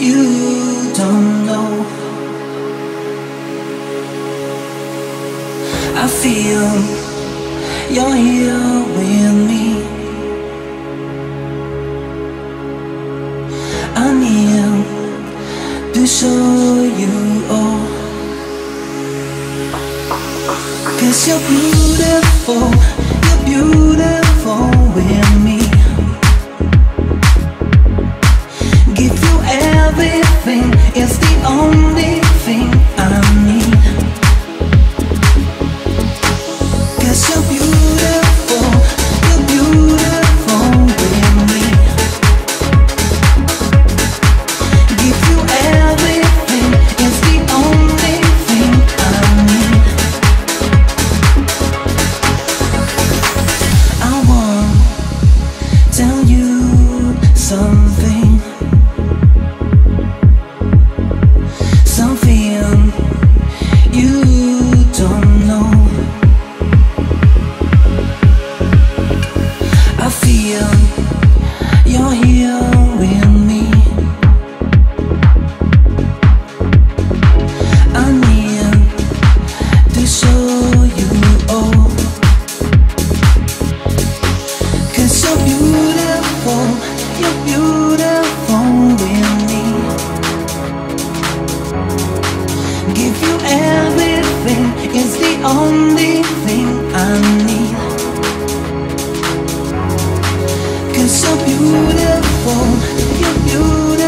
you don't know. I feel you're here with me. I need to show you all. Cause you're beautiful only thing I need. Cause you're beautiful, you're beautiful.